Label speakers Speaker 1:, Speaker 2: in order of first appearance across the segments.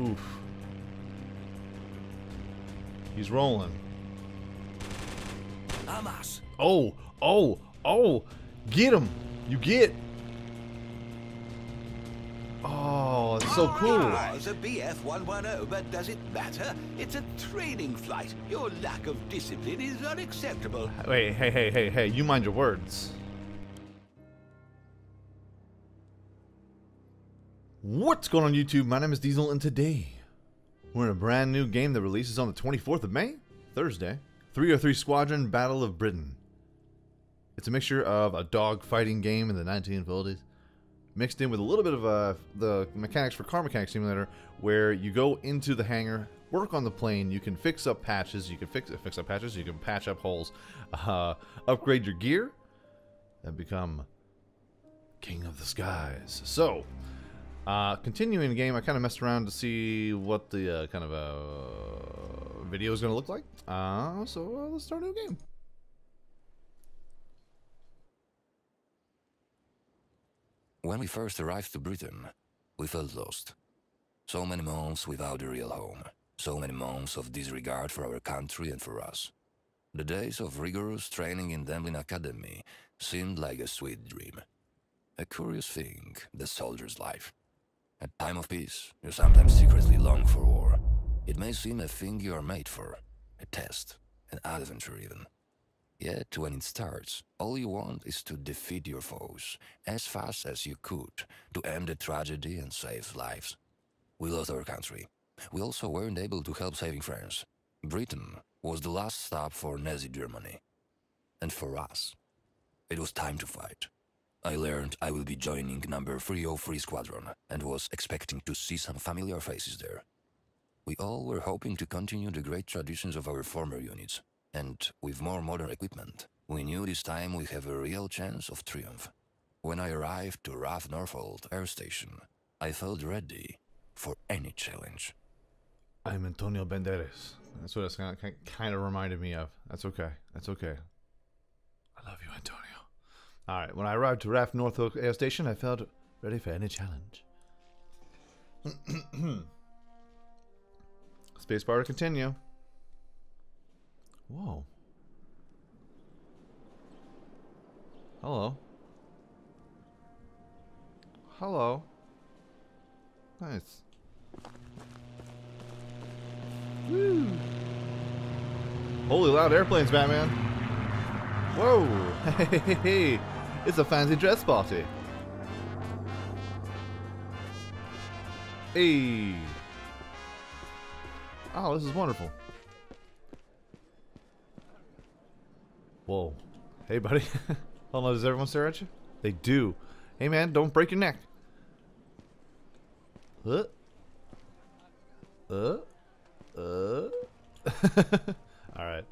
Speaker 1: Oof. He's rolling.
Speaker 2: Amas.
Speaker 1: Oh, oh, oh. Get him. You get. Oh, it's so cool.
Speaker 2: It was a BF-110, oh, but does it matter? It's a training flight. Your lack of discipline is unacceptable.
Speaker 1: Wait, hey, hey, hey, hey, you mind your words. What's going on YouTube? My name is Diesel and today we're in a brand new game that releases on the 24th of May, Thursday. 303 Squadron Battle of Britain. It's a mixture of a dog fighting game in the 1940s mixed in with a little bit of uh, the mechanics for Car Mechanic Simulator where you go into the hangar, work on the plane, you can fix up patches, you can fix fix up patches, you can patch up holes, uh, upgrade your gear, and become king of the skies. So, uh, continuing the game, I kind of messed around to see what the uh, kind of uh, video is going to look like. Uh, so uh, let's start a new game.
Speaker 3: When we first arrived to Britain, we felt lost. So many months without a real home. So many months of disregard for our country and for us. The days of rigorous training in Demblin Academy seemed like a sweet dream. A curious thing, the soldier's life. At time of peace, you sometimes secretly long for war. It may seem a thing you are made for, a test, an adventure even. Yet when it starts, all you want is to defeat your foes as fast as you could to end the tragedy and save lives. We lost our country. We also weren't able to help saving France. Britain was the last stop for Nazi Germany. And for us, it was time to fight. I learned I will be joining number 303 Squadron and was expecting to see some familiar faces there. We all were hoping to continue the great traditions of our former units, and with more modern equipment, we knew this time we have a real chance of triumph. When I arrived to RAF Northolt Air Station, I felt ready for any challenge.
Speaker 1: I'm Antonio Banderas. That's what it's kind of reminded me of. That's okay. That's okay. I love you, Antonio. All right. When I arrived to RAF Northolt Air Station, I felt ready for any challenge. Spacebar to continue. Whoa. Hello. Hello. Nice. Woo. Holy loud airplanes, Batman. Whoa. Hey. It's a fancy dress party. Hey. Oh, this is wonderful. Whoa. Hey, buddy. Hold on, does everyone stare at you? They do. Hey, man, don't break your neck. Uh. Uh. Uh. Alright.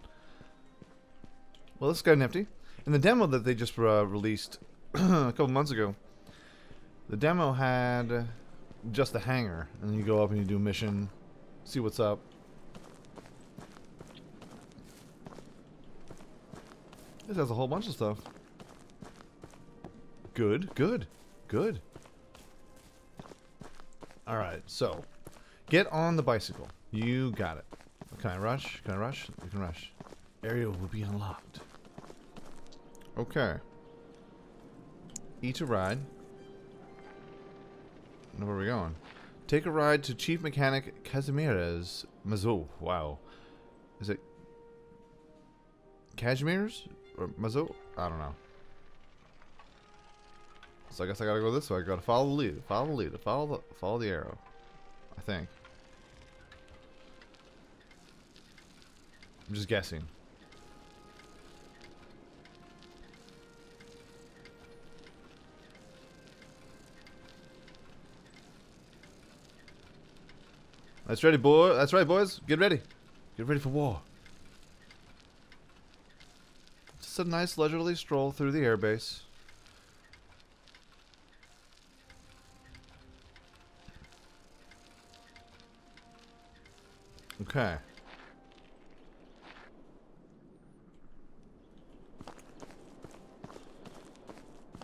Speaker 1: Well, this got nifty. In the demo that they just uh, released a couple months ago, the demo had just the hangar. And you go up and you do a mission, see what's up. This has a whole bunch of stuff. Good, good, good. Alright, so. Get on the bicycle. You got it. Can I rush? Can I rush? You can rush. Area will be unlocked. Okay. Eat a ride. Now where are we going? Take a ride to Chief Mechanic Casimir's Mazo. Wow. Is it Cashmere's? Or Mazo? I don't know. So I guess I gotta go this way. I gotta follow the lead. Follow the lead. Follow the follow the arrow. I think. I'm just guessing. That's ready, boy. That's right, boys. Get ready. Get ready for war. Just a nice leisurely stroll through the airbase. Okay.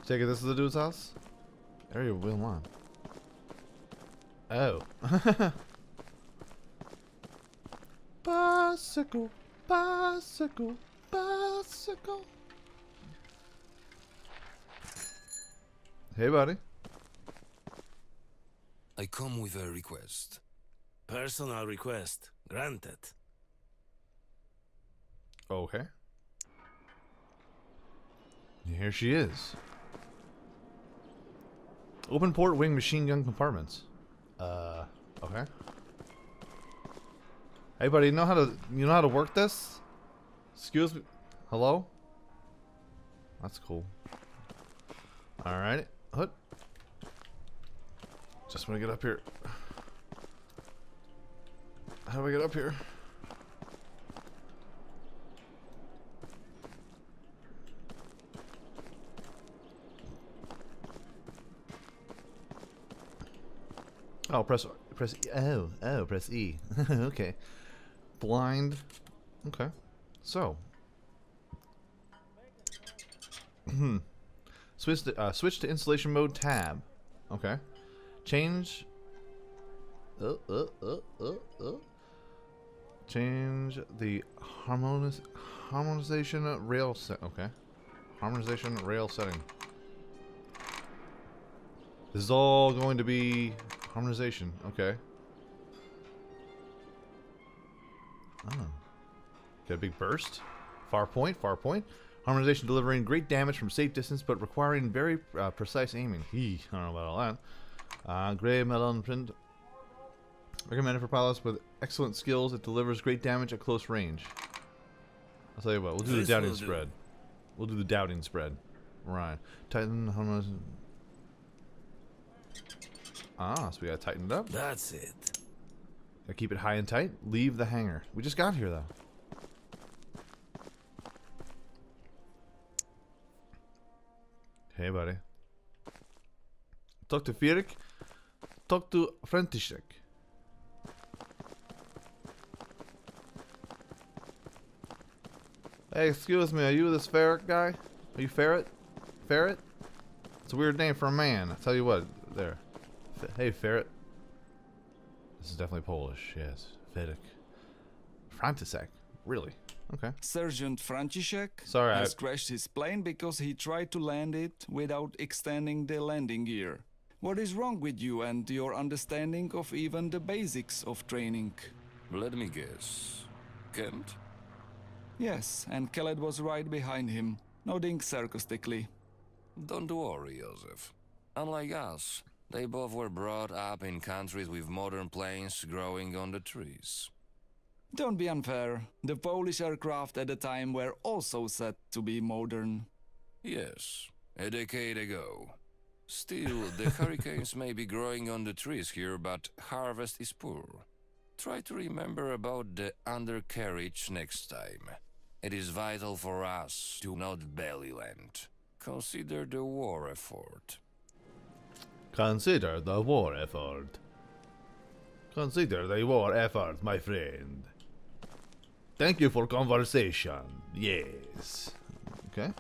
Speaker 1: Take it this is the dude's house? Area wheel on. Oh. Bicycle, bicycle, bicycle. Hey, buddy.
Speaker 3: I come with a request.
Speaker 4: Personal request. Granted.
Speaker 1: Okay. Here she is. Open port wing machine gun compartments. Uh, okay. Hey, buddy, you know how to you know how to work this? Excuse me. Hello. That's cool. All right. Hut. Just want to get up here. How do I get up here? Oh, press press. Oh, oh, press E. okay. Blind. Okay. So. switch to, uh, switch to installation mode tab. Okay. Change. Uh, uh, uh, uh, uh. Change the harmoniz harmonization rail set. Okay. Harmonization rail setting. This is all going to be harmonization. Okay. Oh. Got a big burst. Far point, far point. Harmonization delivering great damage from safe distance, but requiring very uh, precise aiming. Eee, I don't know about all that. Uh, gray melon print. Recommended for pilots with excellent skills. It delivers great damage at close range. I'll tell you what, we'll do
Speaker 4: This
Speaker 1: the doubting
Speaker 4: do.
Speaker 1: spread. We'll do the doubting spread. Right. Tighten harmonization. Ah, so we gotta tighten it up.
Speaker 4: That's it.
Speaker 1: Keep it high and tight. Leave the hangar. We just got here though. Hey, buddy. Talk to Firik. Talk to Frentišek. Hey, excuse me. Are you this ferret guy? Are you ferret? Ferret? It's a weird name for a man. I tell you what. There. F- hey, ferret. This is definitely Polish, yes. Fedek. Frantisek. Really? Okay.
Speaker 5: Sergeant Franciszek
Speaker 1: Sorry, I-
Speaker 5: has crashed his plane because he tried to land it without extending the landing gear. What is wrong with you and your understanding of even the basics of training?
Speaker 3: Let me guess. Kent?
Speaker 5: Yes, and Kellett was right behind him, nodding sarcastically.
Speaker 3: Don't worry, Joseph. Unlike us, they both were brought up in countries with modern planes growing on the trees.
Speaker 5: Don't be unfair. The Polish aircraft at the time were also said to be modern.
Speaker 3: Yes, a decade ago. Still, the hurricanes may be growing on the trees here, but harvest is poor. Try to remember about the undercarriage next time. It is vital for us to not belly land. Consider the war effort.
Speaker 1: Consider the war effort. Consider the war effort, my friend. Thank you for conversation. Yes. Okay.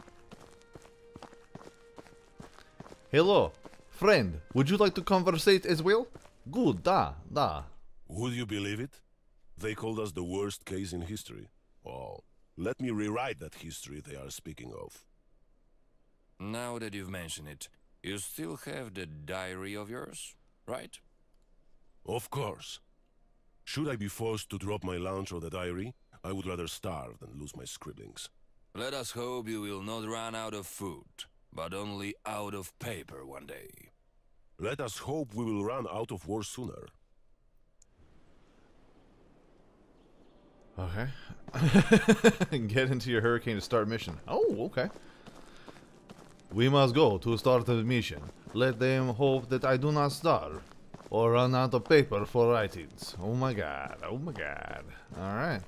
Speaker 1: Hello, friend. Would you like to conversate as well? Good, da, da.
Speaker 6: Would you believe it? They called us the worst case in history. Oh, let me rewrite that history they are speaking of.
Speaker 3: Now that you've mentioned it, you still have the diary of yours, right?
Speaker 6: Of course. Should I be forced to drop my lunch or the diary, I would rather starve than lose my scribblings.
Speaker 3: Let us hope you will not run out of food, but only out of paper one day.
Speaker 6: Let us hope we will run out of war sooner.
Speaker 1: Okay. Get into your hurricane to start mission. Oh, okay. We must go to start the mission. Let them hope that I do not starve or run out of paper for writings. Oh my god. Oh my god. Alright.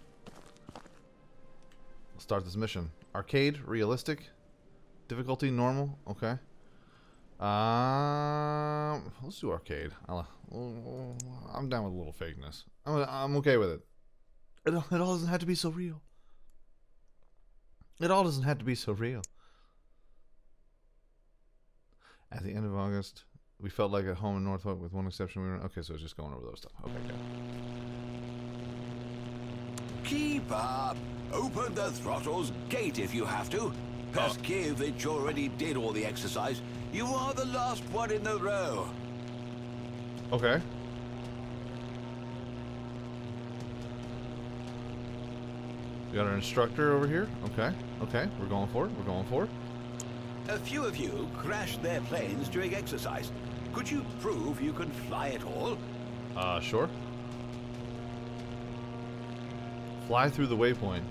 Speaker 1: Start this mission. Arcade, realistic, difficulty, normal. Okay. Um, let's do arcade. I'll, I'm down with a little fakeness. I'm, I'm okay with it. It it all doesn't have to be so real. It all doesn't have to be so real. At the end of August, we felt like at home in Northolt, with one exception. We were okay, so it's just going over those stuff. Okay, good.
Speaker 2: Keep up. Open the throttle's gate if you have to. Paszkiewicz oh. already did all the exercise. You are the last one in the row.
Speaker 1: Okay. We got our instructor over here. Okay. Okay. We're going for it. We're going for it.
Speaker 2: A few of you crashed their planes during exercise. Could you prove you can fly at all?
Speaker 1: Uh, sure. Fly through the waypoint.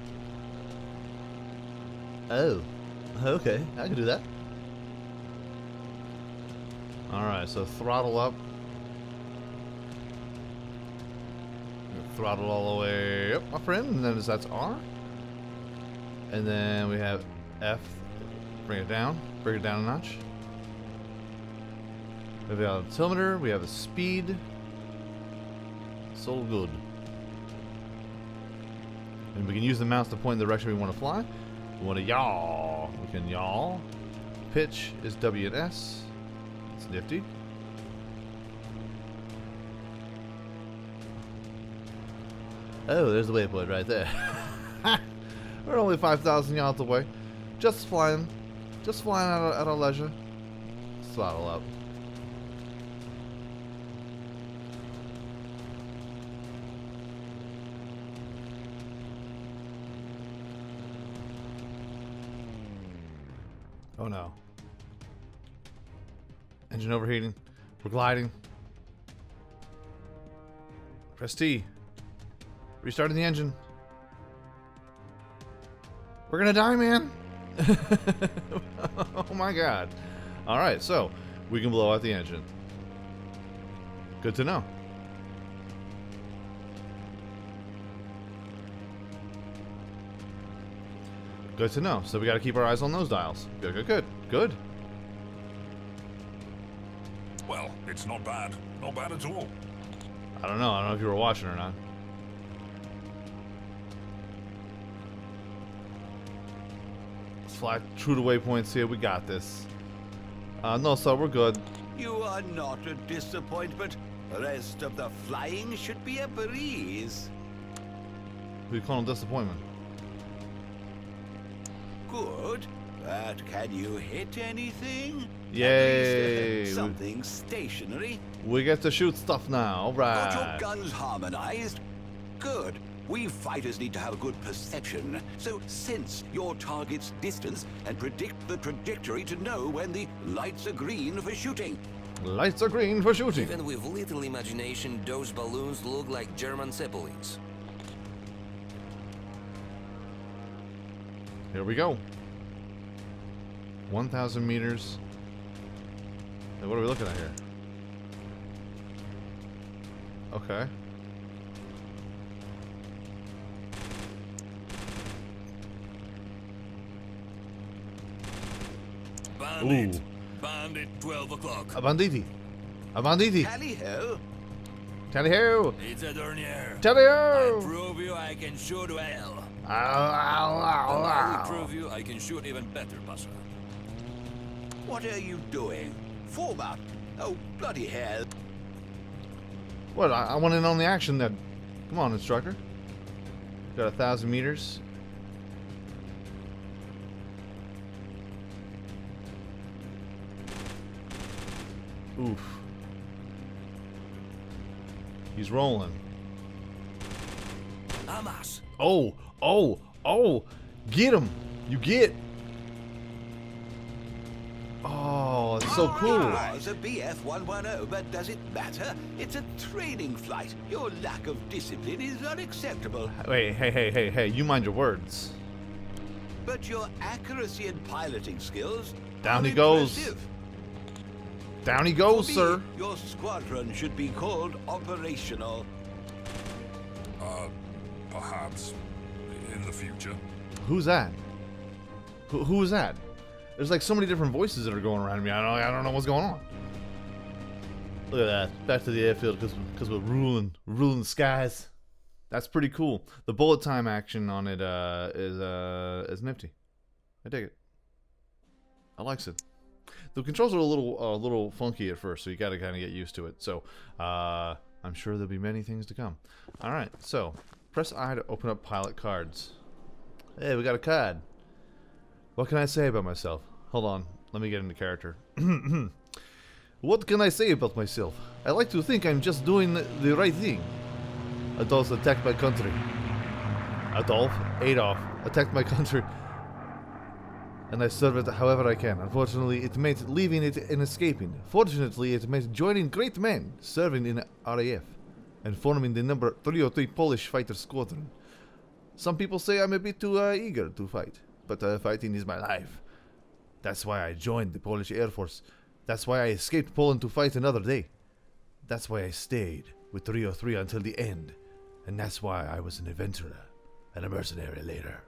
Speaker 1: Oh. Okay. I can do that. Alright, so throttle up. Throttle all the way up, my friend. And then that's R. And then we have F. Bring it down. Bring it down a notch. We have the altimeter. We have a speed. So good. And we can use the mouse to point in the direction we want to fly. We want to yaw. We can yaw. Pitch is W and S. It's nifty. Oh, there's the waypoint right there. We're only 5,000 yards away. Just flying. Just flying at our, at our leisure. Throttle up. Oh no. Engine overheating. We're gliding. Press T. Restarting the engine. We're gonna die, man. oh my god. Alright, so we can blow out the engine. Good to know. Good to know. So we gotta keep our eyes on those dials. Good, good, good. Good.
Speaker 7: Well, it's not bad. Not bad at all.
Speaker 1: I don't know. I don't know if you were watching or not. Fly true to waypoints here. We got this. Uh, no, sir, we're good.
Speaker 2: You are not a disappointment. The rest of the flying should be a breeze.
Speaker 1: We call them disappointment.
Speaker 2: Good. But can you hit anything?
Speaker 1: Yay.
Speaker 2: least, uh, something stationary.
Speaker 1: We get to shoot stuff now. right?
Speaker 2: Got your guns harmonized? Good. We fighters need to have a good perception, so sense your target's distance and predict the trajectory to know when the lights are green for shooting.
Speaker 1: Lights are green for shooting.
Speaker 3: Even with little imagination, those balloons look like German Zeppelins.
Speaker 1: Here we go. 1,000 meters. Hey, what are we looking at here? Okay.
Speaker 7: Bandit.
Speaker 1: Ooh.
Speaker 7: Bandit, 12 o'clock.
Speaker 1: A banditi. A banditi.
Speaker 2: Tally ho!
Speaker 1: Tally ho!
Speaker 7: It's a Dornier.
Speaker 1: Tally
Speaker 7: I
Speaker 1: ho!
Speaker 7: prove you I can shoot well.
Speaker 1: Ow, ow, ow,
Speaker 7: And I will
Speaker 1: ow.
Speaker 7: prove you I can shoot even better, Passer.
Speaker 2: What are you doing? Form up! Oh, bloody hell!
Speaker 1: What? I, I want in on the action then. Come on, instructor. Got a thousand meters. Oof. He's rolling.
Speaker 7: Amas.
Speaker 1: Oh, oh, oh! Get him! You get! Oh, it's so cool.
Speaker 2: It was a BF-110, but does it matter? It's a training flight. Your lack of discipline is unacceptable.
Speaker 1: Wait, hey, hey, hey, hey! You mind your words.
Speaker 2: But your accuracy and piloting skills
Speaker 1: Down he goes.
Speaker 2: impressive.
Speaker 1: Down he goes,
Speaker 2: For me,
Speaker 1: sir.
Speaker 2: Your squadron should be called operational.
Speaker 7: Uh, perhaps in the future.
Speaker 1: Who's that? Who, who is that? There's like so many different voices that are going around me. I don't, I don't know what's going on. Look at that. Back to the airfield because we're ruling, ruling the skies. That's pretty cool. The bullet time action on it uh, is uh, is nifty. I dig it. I likes it. The controls are a little a little funky at first, so you got to kind of get used to it. So uh, I'm sure there'll be many things to come. All right, so Press I to open up pilot cards. Hey, we got a card. What can I say about myself? Hold on, let me get into character. what can I say about myself? I like to think I'm just doing the, right thing. Adolf attacked my country. Adolf? Adolf attacked my country. And I serve it however I can. Unfortunately, it meant leaving it and escaping. Fortunately, it meant joining great men, serving in RAF, and forming the number 303 Polish Fighter Squadron. Some people say I'm a bit too uh, eager to fight, but uh, fighting is my life. That's why I joined the Polish Air Force. That's why I escaped Poland to fight another day. That's why I stayed with 303 until the end. And that's why I was an adventurer and a mercenary later.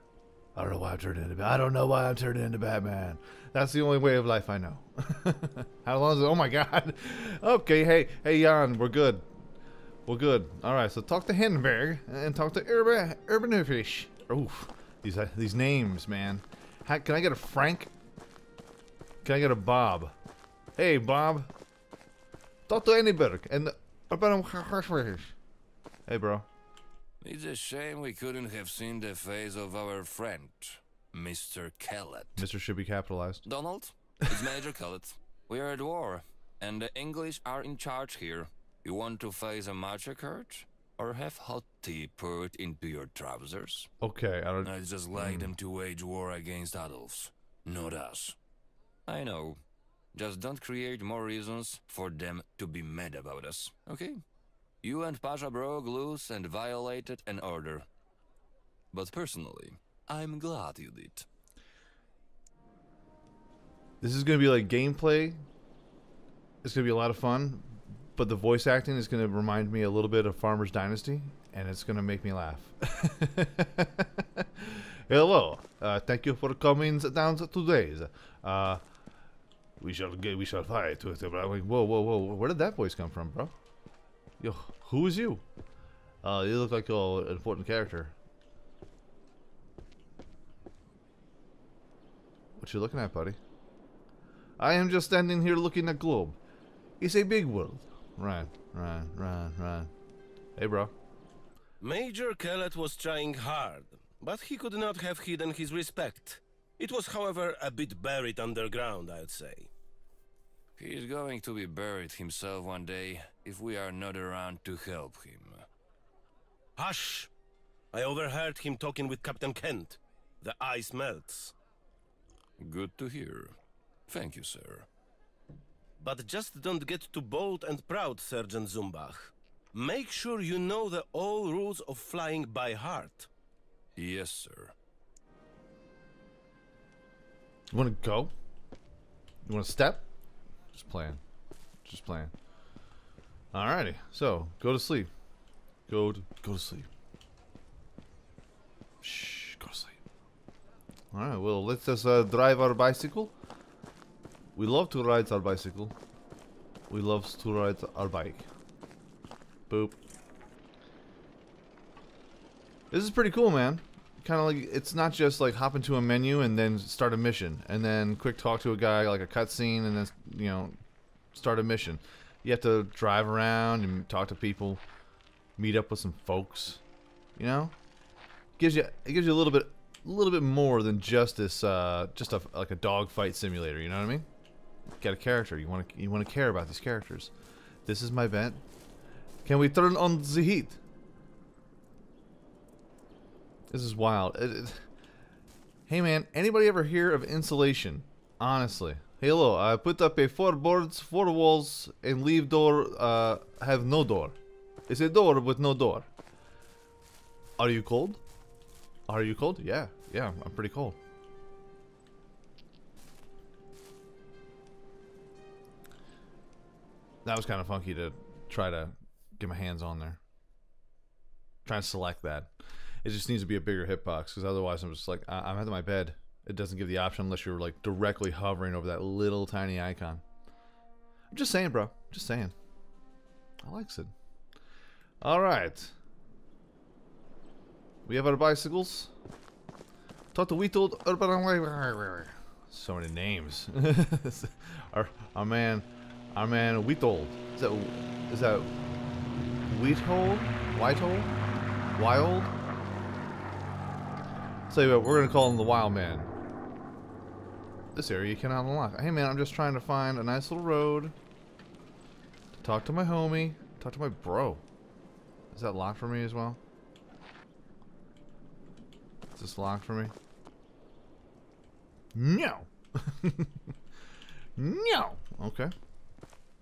Speaker 1: I don't know why I'm turning into I don't know why I'm turning into Batman. That's the only way of life I know. How long is it? Oh my god. Okay, hey, hey Jan, we're good. We're good. All right, so talk to Hindenburg and talk to Urban Urbanfish. Oof, these uh, these names, man. How, can I get a Frank? Can I get a Bob? Hey, Bob. Talk to Hindenburg and Urban Hey, bro.
Speaker 3: It's a shame we couldn't have seen the face of our friend, Mr. Kellett.
Speaker 1: Mr. should be capitalized.
Speaker 3: Donald, it's Major Kellett. We are at war, and the English are in charge here. You want to face a massacre? Or have hot tea poured into your trousers?
Speaker 1: Okay, I don't...
Speaker 3: I'd just like mm. them to wage war against Adolfs, not us. I know. Just don't create more reasons for them to be mad about us, okay? You and Pasha broke loose and violated an order. But personally, I'm glad you did.
Speaker 1: This is going to be like gameplay. It's going to be a lot of fun, but the voice acting is going to remind me a little bit of Farmer's Dynasty, and it's going to make me laugh. Hello, uh, thank you for coming down today. Uh, we shall get, we shall fight. Whoa, whoa, whoa, where did that voice come from, bro? Yo, who is you? Uh, you look like an important character. What you looking at, buddy? I am just standing here looking at globe. It's a big world. Right, right, right, right. Hey, bro.
Speaker 8: Major Kellett was trying hard, but he could not have hidden his respect. It was, however, a bit buried underground, I'd say.
Speaker 3: He's going to be buried himself one day if we are not around to help him.
Speaker 8: Hush! I overheard him talking with Captain Kent. The ice melts.
Speaker 3: Good to hear. Thank you, sir.
Speaker 8: But just don't get too bold and proud, Sergeant Zumbach. Make sure you know the all rules of flying by heart.
Speaker 3: Yes, sir.
Speaker 1: You want to go? You want to step? Just playing. Just playing. Alrighty. So, go to sleep. Go to, go to sleep. Shh, go to sleep. Alright, well, let's just uh, drive our bicycle. We love to ride our bicycle. We love to ride our bike. Boop. This is pretty cool, man. Kind of like, it's not just like hop into a menu and then start a mission. And then quick talk to a guy, like a cutscene, and then, you know, start a mission. You have to drive around and talk to people, meet up with some folks. You know, gives you it gives you a little bit, a little bit more than just this, uh, just a like a dogfight simulator. You know what I mean? Get a character. You want to you want to care about these characters. This is my vent. Can we turn on the heat? This is wild. It, it, hey man, anybody ever hear of insulation? Honestly. Hello, I put up a four boards, four walls, and leave door uh, have no door. It's a door with no door. Are you cold? Are you cold? Yeah, yeah, I'm pretty cold. That was kind of funky to try to get my hands on there. Trying to select that. It just needs to be a bigger hitbox because otherwise I'm just like, I- I'm at my bed. It doesn't give the option unless you're like directly hovering over that little tiny icon. I'm just saying, bro. Just saying. I likes it. All right. We have our bicycles. Talk to Wheatold Urban. So many names. our, our man, our man Wheatold. Is that is that Wheatold? Whitehole? Wild? You what, we're gonna call him the Wild Man. This area you cannot unlock. Hey man, I'm just trying to find a nice little road. To talk to my homie. Talk to my bro. Is that locked for me as well? Is this locked for me? No. no. Okay.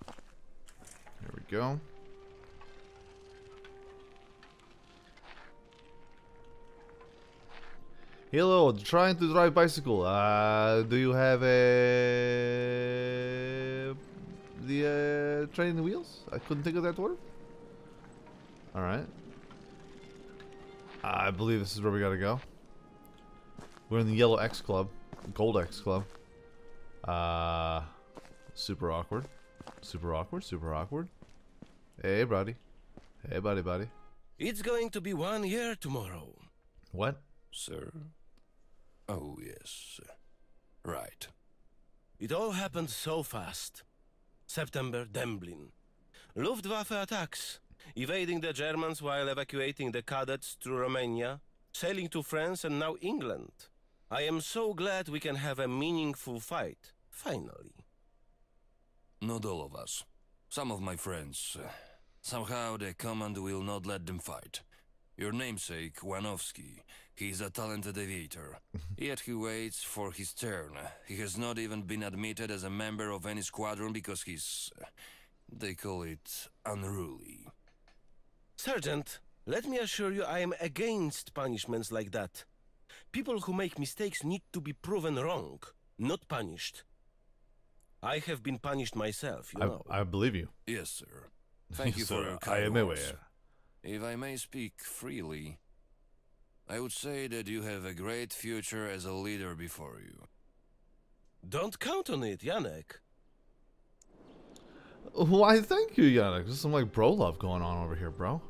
Speaker 1: There we go. Hello, trying to drive bicycle. Uh, do you have a the uh, training wheels? I couldn't think of that word. All right. I believe this is where we gotta go. We're in the yellow X club, gold X club. Uh, super awkward, super awkward, super awkward. Hey, buddy. Hey, buddy, buddy.
Speaker 8: It's going to be one year tomorrow.
Speaker 1: What?
Speaker 3: Sir? Oh, yes. Right.
Speaker 8: It all happened so fast. September, Demblin. Luftwaffe attacks, evading the Germans while evacuating the cadets to Romania, sailing to France and now England. I am so glad we can have a meaningful fight, finally.
Speaker 3: Not all of us. Some of my friends. somehow the command will not let them fight. Your namesake, Wanowski, he's a talented aviator. Yet he waits for his turn. He has not even been admitted as a member of any squadron because he's. uh, they call it unruly.
Speaker 8: Sergeant, let me assure you I am against punishments like that. People who make mistakes need to be proven wrong, not punished. I have been punished myself, you know.
Speaker 1: I, I believe you.
Speaker 3: Yes, sir. Thank you for
Speaker 1: Sir,
Speaker 3: your
Speaker 1: I
Speaker 3: kind
Speaker 1: am
Speaker 3: words.
Speaker 1: aware.
Speaker 3: If I may speak freely, I would say that you have a great future as a leader before you.
Speaker 8: Don't count on it, Janek.
Speaker 1: Why, thank you, Yannick. There's some like bro love going on over here, bro.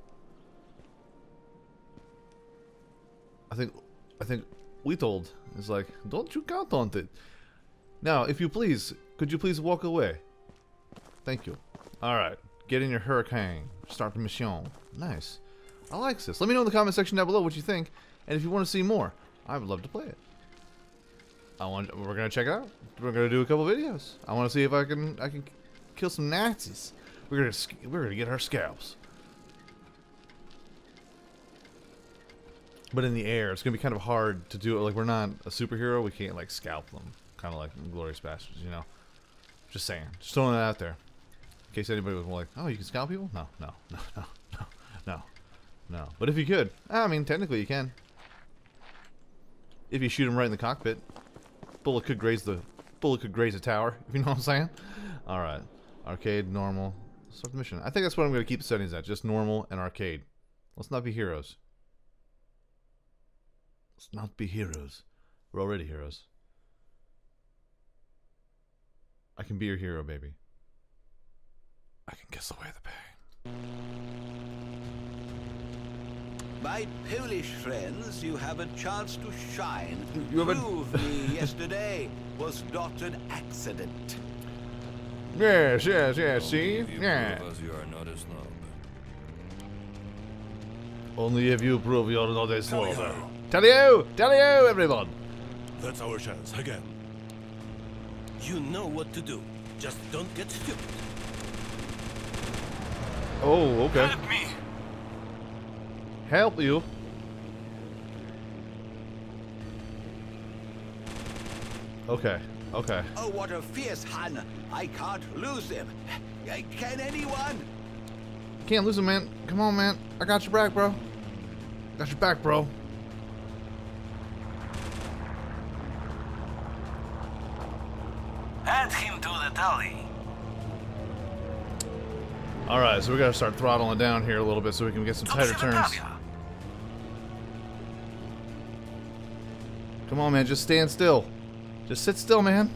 Speaker 1: I think, I think we told is like, don't you count on it. Now, if you please, could you please walk away? Thank you. All right, get in your hurricane. Start the mission. Nice. I like this. Let me know in the comment section down below what you think, and if you want to see more, I would love to play it. I want. We're gonna check it out. We're gonna do a couple videos. I want to see if I can. I can kill some Nazis. We're gonna we're gonna get our scalps. But in the air, it's gonna be kind of hard to do it. Like we're not a superhero. We can't like scalp them. Kind of like Glorious Bastards, you know. Just saying. Just throwing that out there. In case anybody was like, "Oh, you can scalp people?" No, no, no, no, no, no, no. But if you could, I mean, technically you can. If you shoot him right in the cockpit, bullet could graze the bullet could graze a tower. If you know what I'm saying. All right, arcade, normal, start the mission. I think that's what I'm going to keep the settings at. Just normal and arcade. Let's not be heroes. Let's not be heroes. We're already heroes. I can be your hero, baby. I can kiss away the pain.
Speaker 2: My Polish friends, you have a chance to shine.
Speaker 1: You have
Speaker 2: Prove me yesterday was not an accident.
Speaker 1: Yes, yes, yes. See, yeah.
Speaker 3: you are not a snob.
Speaker 1: Only if you prove you're not a slob.
Speaker 6: Tally-ho.
Speaker 1: Tell you, tell you, everyone.
Speaker 6: That's our chance, again.
Speaker 8: You know what to do. Just don't get stupid.
Speaker 1: Oh, okay.
Speaker 7: Help me!
Speaker 1: Help you. Okay, okay.
Speaker 2: Oh, what a fierce Hun! I can't lose him. Can anyone?
Speaker 1: Can't lose him, man. Come on, man. I got your back, bro. Got your back, bro.
Speaker 4: Add him to the tally.
Speaker 1: All right, so we gotta start throttling down here a little bit so we can get some tighter turns. Come on, man. Just stand still. Just sit still, man.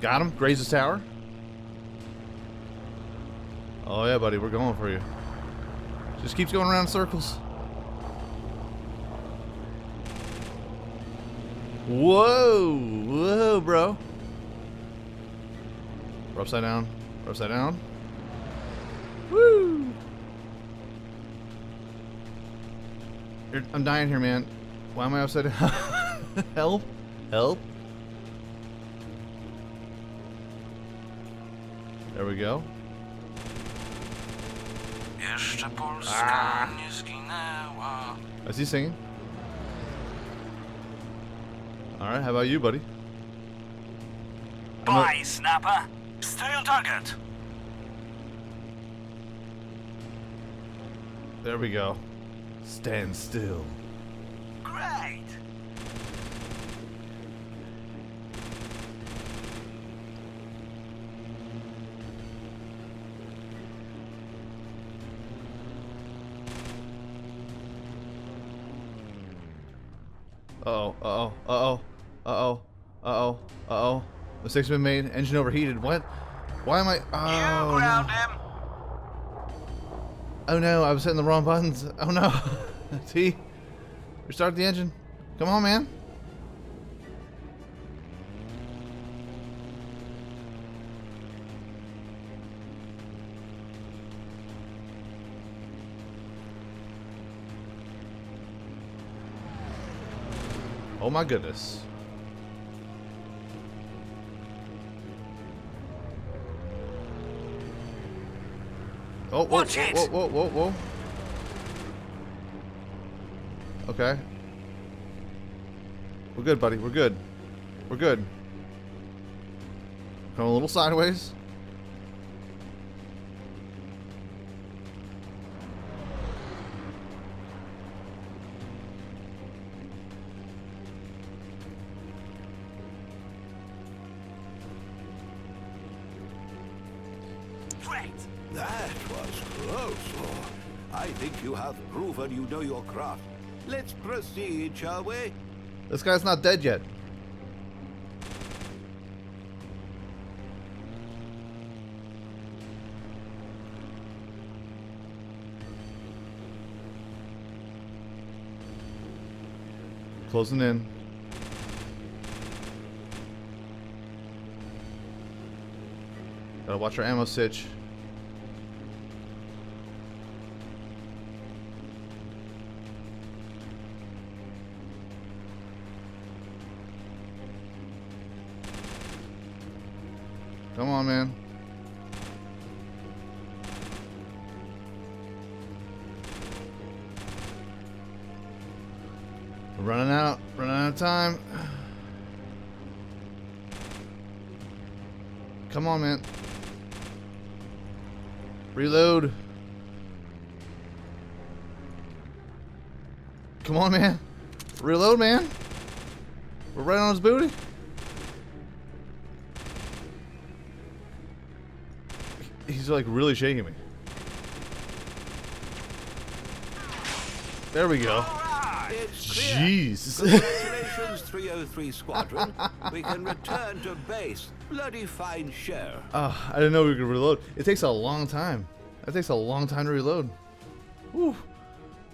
Speaker 1: Got him. Grazes tower. Oh yeah, buddy. We're going for you. Just keeps going around in circles. Whoa, whoa, bro. We're upside down. We're upside down. Woo! You're, I'm dying here, man. Why am I upside down? Help! Help! There we go.
Speaker 9: Jeszcze Polska ah. nie zginęła.
Speaker 1: Is he singing? Alright, how about you, buddy?
Speaker 9: Bye, Snapper. Stay on target.
Speaker 1: There we go. Stand still.
Speaker 9: Great.
Speaker 1: Uh-oh, uh-oh, uh-oh, uh-oh, uh-oh, uh-oh. Mistakes been made. Engine overheated. What? Why am I...
Speaker 9: You
Speaker 1: Oh,
Speaker 9: ground
Speaker 1: no.
Speaker 9: him.
Speaker 1: Oh, no. I was hitting the wrong buttons. Oh, no. T. Restart the engine. Come on, man. Oh, my goodness. Oh, whoa,
Speaker 9: Watch
Speaker 1: whoa,
Speaker 9: it.
Speaker 1: whoa, whoa, whoa, whoa. Okay. We're good, buddy. We're good. We're good. Come a little sideways.
Speaker 2: Proven you know your craft. Let's proceed, shall we?
Speaker 1: This guy's not dead yet. Closing in. Gotta watch our ammo sitch. Come on, man. We're running out. Running out of time. Come on, man. Reload. Come on, man. Reload, man. We're right on his booty. He's like really shaking me. There we go. Jeez.
Speaker 2: Congratulations, 303 Squadron. we can return to base. Bloody fine show.
Speaker 1: Uh, I didn't know we could reload. It takes a long time. That takes a long time to reload. Whew.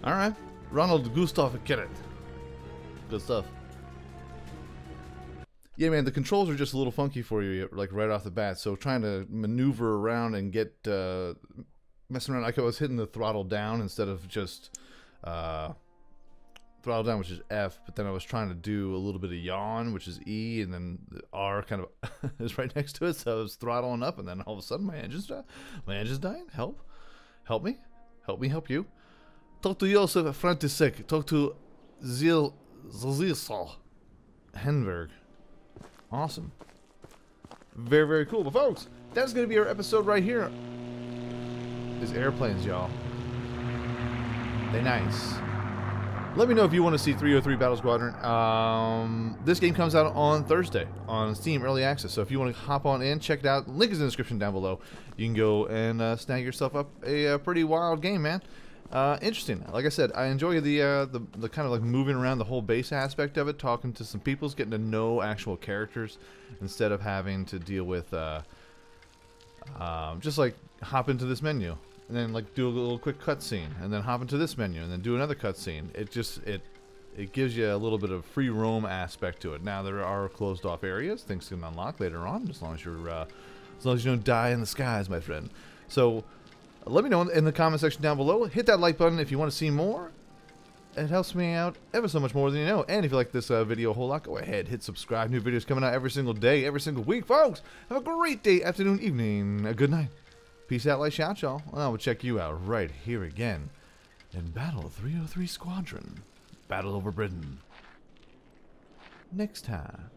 Speaker 1: All right. Ronald Gustav get it. Good stuff. Yeah, man, the controls are just a little funky for you, like right off the bat. So trying to maneuver around and get uh, messing around, like I was hitting the throttle down instead of just uh, throttle down, which is F. But then I was trying to do a little bit of yawn, which is E, and then the R kind of is right next to it. So I was throttling up, and then all of a sudden my engine's di- my engine's dying. Help, help me, help me, help you. Talk to Josef Frantisek. Talk to Zil Zilsal Henberg. Awesome. Very, very cool. But folks, that's going to be our episode right here. These airplanes, y'all. They nice. Let me know if you want to see 303 Battle Squadron. Um, this game comes out on Thursday on Steam Early Access. So if you want to hop on in, check it out. Link is in the description down below. You can go and uh, snag yourself up a, a pretty wild game, man. Uh, interesting. Like I said, I enjoy the, uh, the the kind of like moving around the whole base aspect of it, talking to some peoples, getting to know actual characters instead of having to deal with uh, um, just like hop into this menu and then like do a little quick cutscene and then hop into this menu and then do another cutscene. It just it it gives you a little bit of free roam aspect to it. Now there are closed off areas, things can unlock later on, as long as you're uh, as long as you don't die in the skies, my friend. So let me know in the comment section down below. Hit that like button if you want to see more. It helps me out ever so much more than you know. And if you like this uh, video a whole lot, go ahead, hit subscribe. New videos coming out every single day, every single week, folks. Have a great day, afternoon, evening, a good night. Peace out, like shout, y'all. And I will check you out right here again in Battle 303 Squadron. Battle over Britain. Next time.